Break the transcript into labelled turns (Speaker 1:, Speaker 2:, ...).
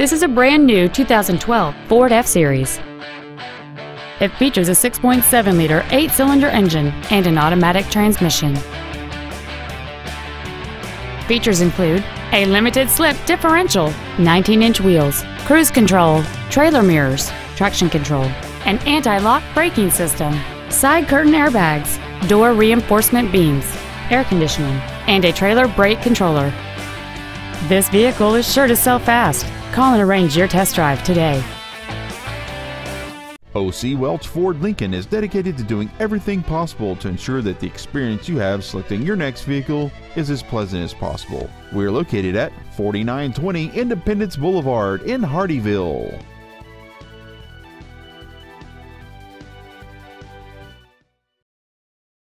Speaker 1: This is a brand new 2012 Ford F-Series. It features a 6.7-liter eight-cylinder engine and an automatic transmission. Features include a limited slip differential, 19-inch wheels, cruise control, trailer mirrors, traction control, an anti-lock braking system, side curtain airbags, door reinforcement beams, air conditioning, and a trailer brake controller. This vehicle is sure to sell fast. Call and arrange your test drive today.
Speaker 2: OC Welch Ford Lincoln is dedicated to doing everything possible to ensure that the experience you have selecting your next vehicle is as pleasant as possible. We're located at 4920 Independence Boulevard in Hardeeville.